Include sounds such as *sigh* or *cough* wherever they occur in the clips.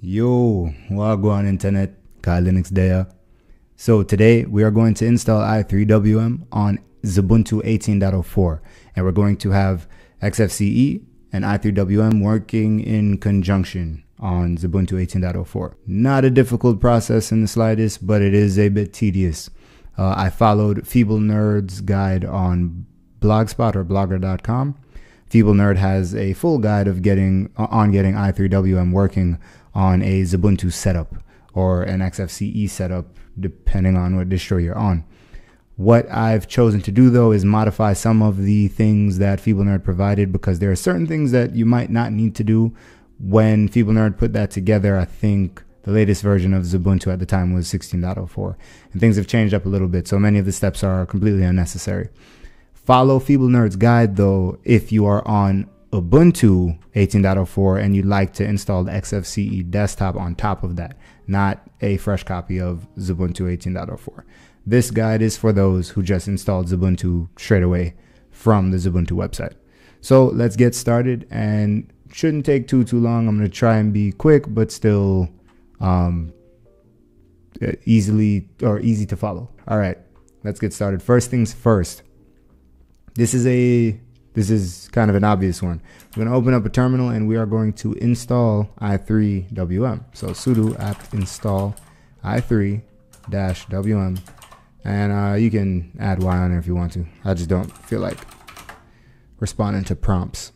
Yo, Wagwan Internet, Kyle Linux there. So today we are going to install i3WM on Xubuntu 18.04 and we're going to have XFCE and i3WM working in conjunction on Xubuntu 18.04. Not a difficult process in the slightest, but it is a bit tedious. Uh, I followed Feeble Nerd's guide on Blogspot or Blogger.com. Feeble Nerd has a full guide of getting on getting i3WM working on a Xubuntu setup or an XFCE setup, depending on what distro you're on. What I've chosen to do though is modify some of the things that Feeble Nerd provided because there are certain things that you might not need to do. When Feeble Nerd put that together, I think the latest version of Xubuntu at the time was 16.04, and things have changed up a little bit, so many of the steps are completely unnecessary. Follow Feeble Nerd's guide though if you are on Ubuntu 18.04 and you'd like to install the XFCE desktop on top of that, not a fresh copy of Xubuntu 18.04. This guide is for those who just installed Xubuntu straight away from the Xubuntu website. So let's get started and shouldn't take too too long. I'm to try and be quick but still um, easily or easy to follow. All right, let's get started. First things first. This is a this is kind of an obvious one. We're to open up a terminal and we are going to install i3wm. So sudo apt install i3-wm and uh, you can add y on there if you want to. I just don't feel like responding to prompts.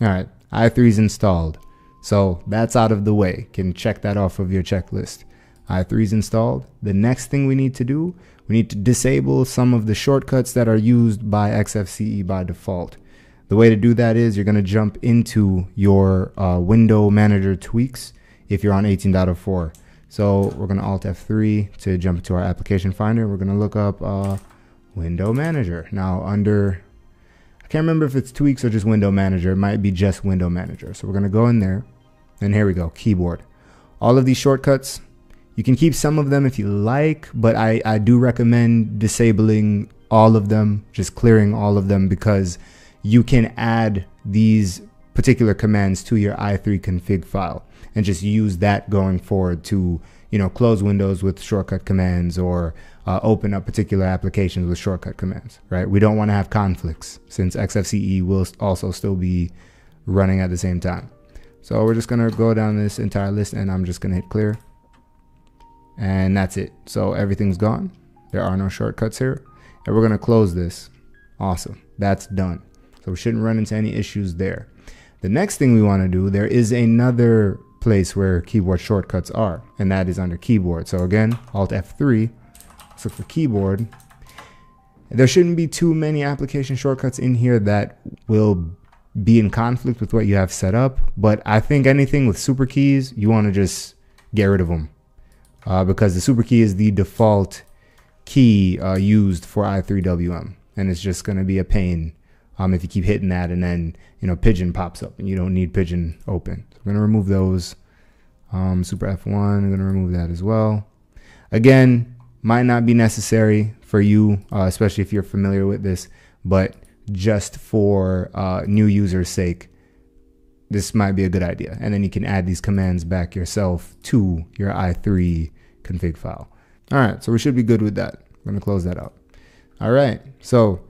All right, i3 is installed. So that's out of the way. Can check that off of your checklist. i3 is installed. The next thing we need to do, we need to disable some of the shortcuts that are used by XFCE by default. The way to do that is you're going to jump into your uh, window manager tweaks if you're on 18.04. So we're going to Alt F3 to jump to our application finder. We're going to look up uh, window manager. Now under, I can't remember if it's tweaks or just window manager. It might be just window manager. So we're going to go in there and here we go, keyboard. All of these shortcuts, you can keep some of them if you like, but I, I do recommend disabling all of them, just clearing all of them because you can add these particular commands to your i3 config file and just use that going forward to you know close windows with shortcut commands or uh, open up particular applications with shortcut commands right? We don't want to have conflicts since xfce will also still be running at the same time. So we're just going to go down this entire list and i'm just going to hit clear. And that's it. So everything's gone. There are no shortcuts here. And we're going to close this. Awesome. That's done. So we shouldn't run into any issues there. The next thing we want to do there is another place where keyboard shortcuts are and that is under keyboard. So again alt f3 for keyboard. There shouldn't be too many application shortcuts in here that will be in conflict with what you have set up but i think anything with super keys you want to just get rid of them uh, because the super key is the default key uh, used for i3wm and it's just going to be a pain um, if you keep hitting that and then you know Pidgin pops up and you don't need Pidgin open. So we're going to remove those. Um, super f1 i'm going to remove that as well. Again might not be necessary for you uh, especially if you're familiar with this but just for uh, new users sake this might be a good idea. And then you can add these commands back yourself to your i3 config file. All right so we should be good with that. I'm to close that out all right so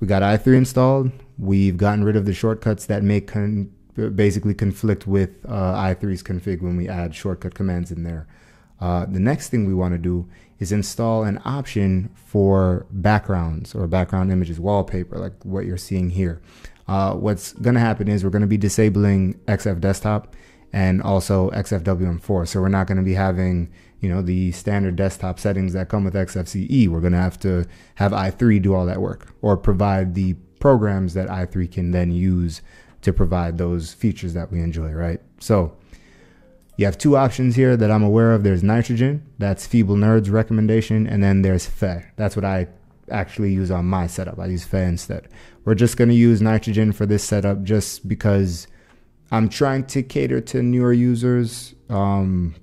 we got i3 installed. We've gotten rid of the shortcuts that may con basically conflict with uh, i3's config when we add shortcut commands in there uh, the next thing we want to do is install an option for backgrounds or background images wallpaper like what you're seeing here. Uh, what's going to happen is we're going to be disabling xf desktop and also xfwm4 so we're not going to be having you know the standard desktop settings that come with xfce we're going to have to have i3 do all that work or provide the programs that i3 can then use to provide those features that we enjoy right? So you have two options here that I'm aware of. There's nitrogen, that's Feeble Nerd's recommendation, and then there's feh. That's what I actually use on my setup. I use feh instead. We're just going to use nitrogen for this setup just because I'm trying to cater to newer users um,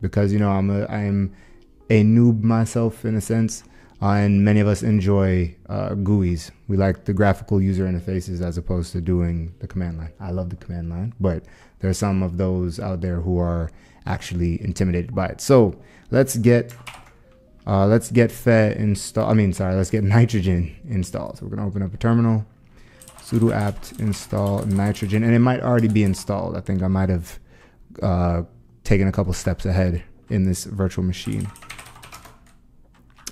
because you know I'm a I'm a noob myself in a sense, uh, and many of us enjoy uh, GUIs. We like the graphical user interfaces as opposed to doing the command line. I love the command line, but there's some of those out there who are actually intimidated by it. So let's get uh, let's get feh install. I mean, sorry, let's get *laughs* nitrogen installed. So we're gonna open up a terminal, sudo apt install nitrogen, and it might already be installed. I think I might have uh, taken a couple steps ahead in this virtual machine.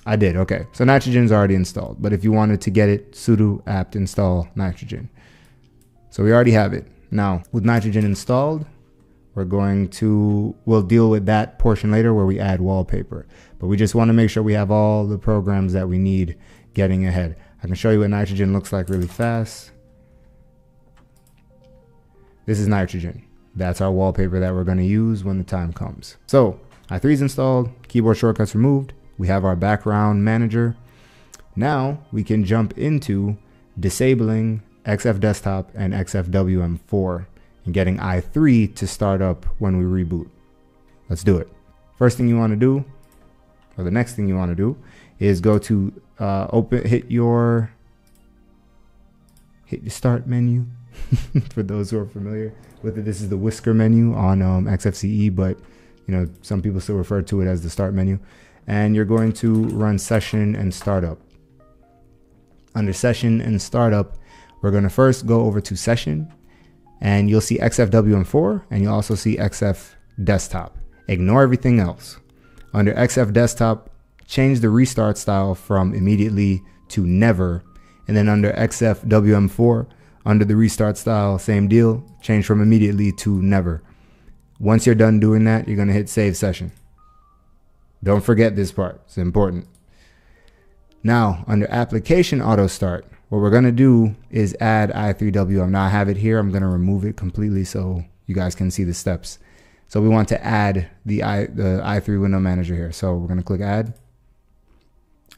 I did. Okay, so nitrogen is already installed. But if you wanted to get it, sudo apt install nitrogen. So we already have it. Now with nitrogen installed, we're going to, we'll deal with that portion later where we add wallpaper. But we just want to make sure we have all the programs that we need getting ahead. I can show you what nitrogen looks like really fast. This is nitrogen. That's our wallpaper that we're going to use when the time comes. So i3 is installed, keyboard shortcuts removed. We have our background manager. Now we can jump into disabling XF Desktop and XFWM4 and getting i3 to start up when we reboot. Let's do it. First thing you want to do, or the next thing you want to do, is go to uh, open, hit your, hit the start menu. *laughs* For those who are familiar with it, this is the whisker menu on um, XFCE, but you know some people still refer to it as the start menu. And you're going to run session and startup. Under session and startup, we're going to first go over to session and you'll see XFWM4 and you'll also see XF Desktop. Ignore everything else. Under XF Desktop, change the restart style from immediately to never. And then under XFWM4, under the restart style, same deal, change from immediately to never. Once you're done doing that, you're going to hit save session. Don't forget this part, it's important. Now, under application auto start, what we're to do is add i3WM. Now I have it here. I'm to remove it completely so you guys can see the steps. So we want to add the, I, the i3 window manager here. So we're to click add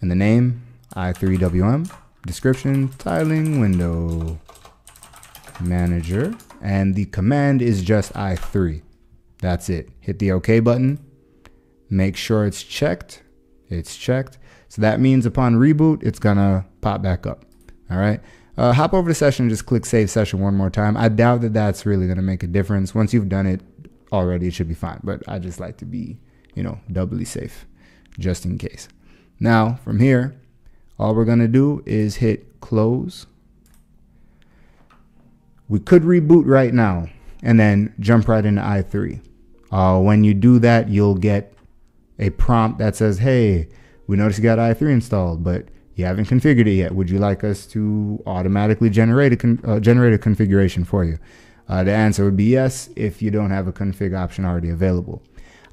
and the name i3WM description tiling window manager and the command is just i3 that's it hit the ok button make sure it's checked it's checked so that means upon reboot it's gonna pop back up all right. Uh, hop over to session and just click save session one more time. I doubt that that's really to make a difference. Once you've done it already, it should be fine. But I just like to be, you know, doubly safe just in case. Now, from here, all we're to do is hit close. We could reboot right now and then jump right into i3. Uh, when you do that, you'll get a prompt that says, hey, we noticed you got i3 installed, but you haven't configured it yet. Would you like us to automatically generate a con- uh, generate a configuration for you? Uh, the answer would be yes if you don't have a config option already available.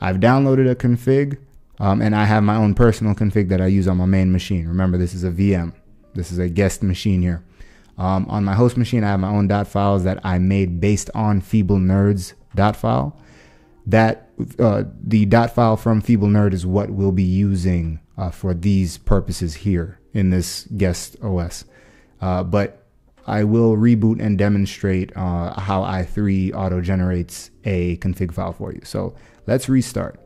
I've downloaded a config um, and I have my own personal config that I use on my main machine. Remember, this is a VM. This is a guest machine here. Um, on my host machine, I have my own dot files that I made based on Feeble Nerds dot file. That uh, the dot file from Feeble Nerd is what we'll be using uh, for these purposes here in this guest OS. Uh, but I will reboot and demonstrate uh, how i3 auto generates a config file for you. So let's restart.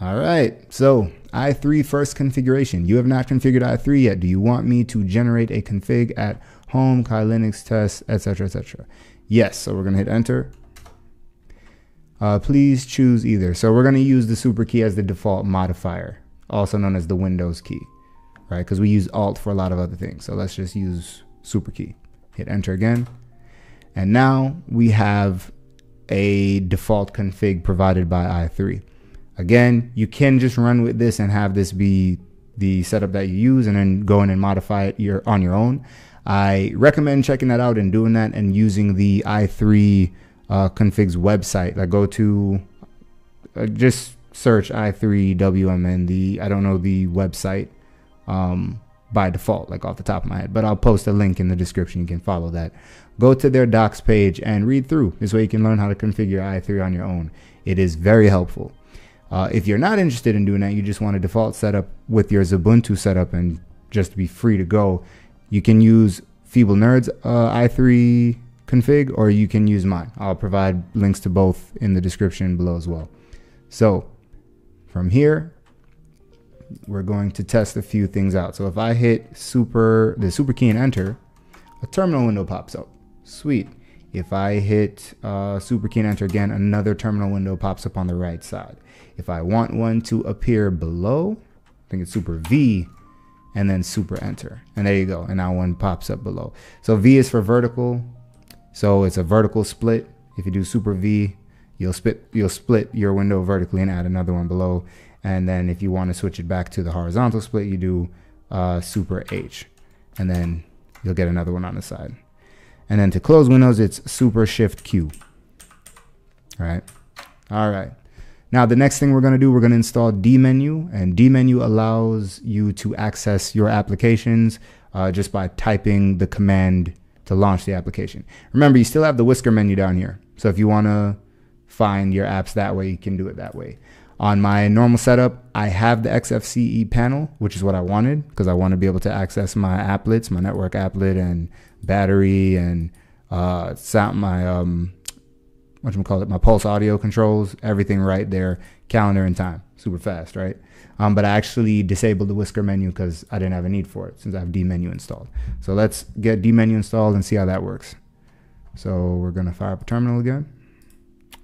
All right, so i3 first configuration. You have not configured i3 yet. Do you want me to generate a config at home, Kali Linux test, etc., etc.? Yes, so we're gonna hit enter uh, please choose either. So we're going to use the super key as the default modifier, also known as the Windows key, right? Because we use Alt for a lot of other things. So let's just use super key. Hit enter again. And now we have a default config provided by i3. Again, you can just run with this and have this be the setup that you use and then go in and modify it your, on your own. I recommend checking that out and doing that and using the i3 uh, config's website. Like go to uh, just search i3wmn. The I don't know the website um, by default, like off the top of my head, but I'll post a link in the description. You can follow that. Go to their docs page and read through. This way you can learn how to configure i3 on your own. It is very helpful. Uh, if you're not interested in doing that, you just want a default setup with your Ubuntu setup and just be free to go, you can use Feeble Nerds uh, i3 config or you can use mine. I'll provide links to both in the description below as well. So from here, we're going to test a few things out. So if I hit super the super key and enter, a terminal window pops up. Sweet. If I hit uh, super key and enter again, another terminal window pops up on the right side. If I want one to appear below, I think it's super V, and then super enter. And there you go. And now one pops up below. So V is for vertical. So it's a vertical split. If you do super V, you'll split you'll split your window vertically and add another one below. And then if you want to switch it back to the horizontal split, you do uh, super H. And then you'll get another one on the side. And then to close windows, it's super shift Q. All right. All right. Now, the next thing we're going to do, we're going to install dmenu, and dmenu allows you to access your applications uh, just by typing the command to launch the application. Remember, you still have the whisker menu down here. So if you want to find your apps that way, you can do it that way. On my normal setup, I have the XFCE panel, which is what I wanted because I want to be able to access my applets, my network applet and battery and uh, sound, my um, what call it, my pulse audio controls, everything right there, calendar and time, super fast, right? Um, but I actually disabled the whisker menu because I didn't have a need for it since I have dmenu installed. So let's get dmenu installed and see how that works. So we're gonna fire up a terminal again.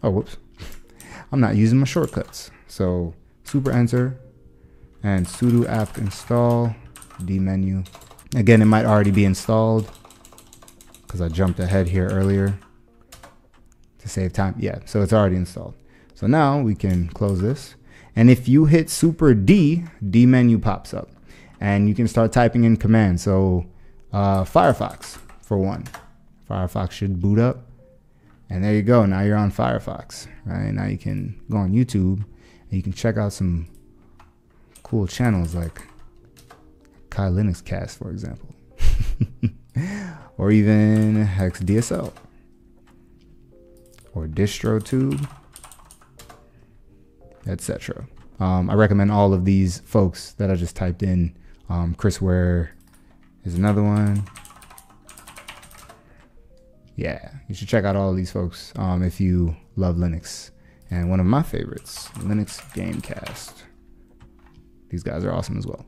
Oh, whoops. *laughs* I'm not using my shortcuts. So super enter and sudo apt install dmenu. Again, it might already be installed because I jumped ahead here earlier to save time. Yeah, so it's already installed. So now we can close this. And if you hit super D, D menu pops up and you can start typing in commands. So uh, Firefox for one, Firefox should boot up. And there you go. Now you're on Firefox, right? Now you can go on YouTube and you can check out some cool channels like Kai Linux Cast, for example, *laughs* or even Hex DSL or DistroTube, etc. Um, I recommend all of these folks that I just typed in. Um, Chris Were is another one. Yeah, you should check out all of these folks um, if you love Linux. And one of my favorites, Linux Gamecast. These guys are awesome as well.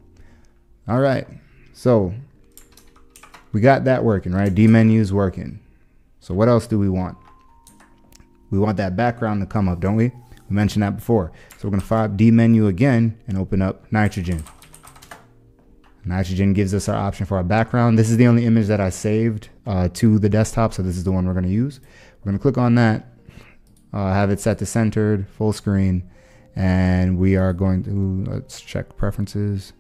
All right, so we got that working, right? D menu's working. So what else do we want? We want that background to come up, don't we? We mentioned that before. So we're going to fire up D menu again and open up nitrogen. Nitrogen gives us our option for our background. This is the only image that I saved uh, to the desktop, so this is the one we're going to use. We're to click on that, uh, have it set to centered, full screen, and we are going to, let's check preferences.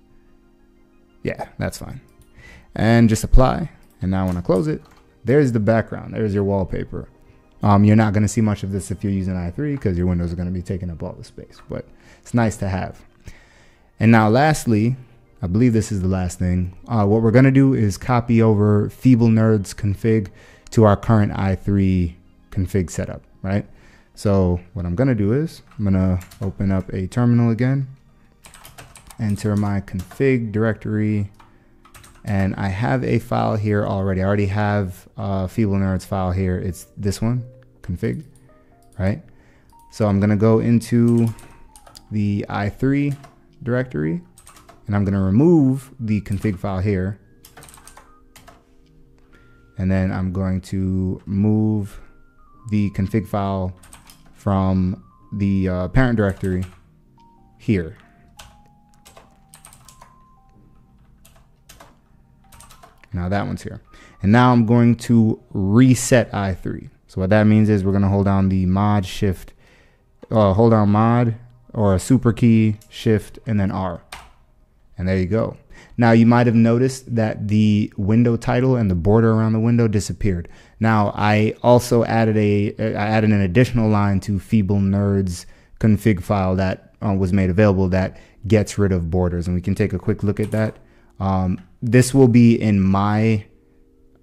Yeah, that's fine. And just apply. And now when I close it, there's the background. There's your wallpaper. Um, you're not going to see much of this if you're using i3 because your windows are going to be taking up all the space, but it's nice to have. And now lastly, I believe this is the last thing. Uh, what we're going to do is copy over Feeble Nerds config to our current i3 config setup, right? So what I'm going to do is I'm going to open up a terminal again, enter my config directory, and I have a file here already. I already have a Feeble Nerds file here. It's this one, config, right? So I'm gonna go into the i3 directory and I'm gonna remove the config file here. And then I'm going to move the config file from the uh, parent directory here. Now that one's here. And now I'm going to reset i3. So what that means is we're going to hold down the mod shift, uh, hold down mod or a super key, shift, and then R. And there you go. Now you might have noticed that the window title and the border around the window disappeared. Now I also added a I added an additional line to Feeble Nerds config file that uh, was made available that gets rid of borders, and we can take a quick look at that. Um, this will be in my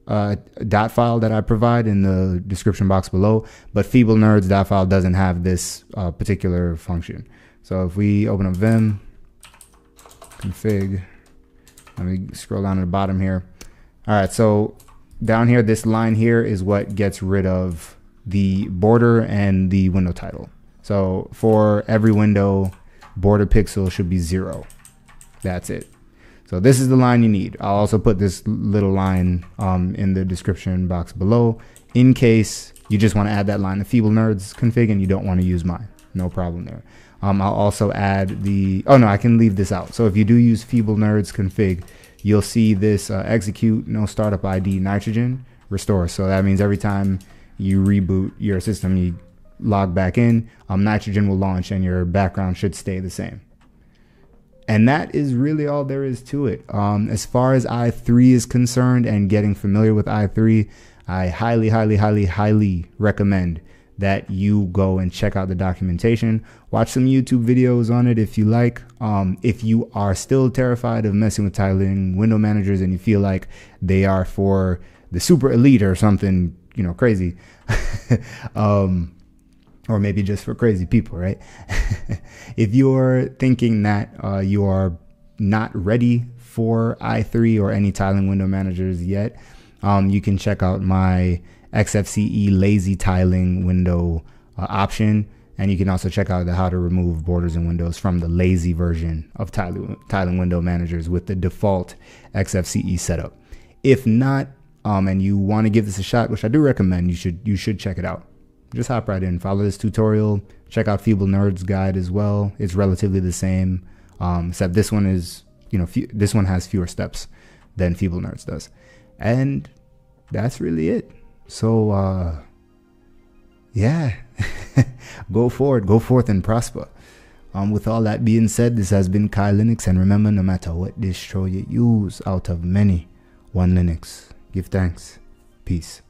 uh, dot file that I provide in the description box below, but Feeble Nerds dot file doesn't have this uh, particular function. So if we open up Vim, config, let me scroll down to the bottom here. All right, so down here, this line here is what gets rid of the border and the window title. So for every window, border pixel should be zero. That's it. So this is the line you need. I'll also put this little line um, in the description box below in case you just want to add that line the feeble nerds config and you don't want to use mine. No problem there. Um, I'll also add the, oh no, I can leave this out. So if you do use feeble nerds config, you'll see this uh, execute no startup ID nitrogen restore. So that means every time you reboot your system, you log back in, um, nitrogen will launch and your background should stay the same. And that is really all there is to it. Um, as far as i3 is concerned and getting familiar with i3, I highly, highly, highly, highly recommend that you go and check out the documentation. Watch some YouTube videos on it if you like. Um, if you are still terrified of messing with tiling window managers and you feel like they are for the super elite or something, you know, crazy. *laughs* um, or maybe just for crazy people, right? *laughs* if you're thinking that uh, you are not ready for i3 or any tiling window managers yet, um, you can check out my XFCE lazy tiling window uh, option. And you can also check out the how to remove borders and windows from the lazy version of tiling, tiling window managers with the default XFCE setup. If not, um, and you want to give this a shot, which I do recommend, you should you should check it out just hop right in, follow this tutorial, check out Feeble Nerds guide as well. It's relatively the same, um, except this one is, you know, this one has fewer steps than Feeble Nerds does. And that's really it. So, uh, yeah, *laughs* go forward, go forth and prosper. Um, with all that being said, this has been Kai Linux, and remember, no matter what distro you use out of many, one Linux. Give thanks. Peace.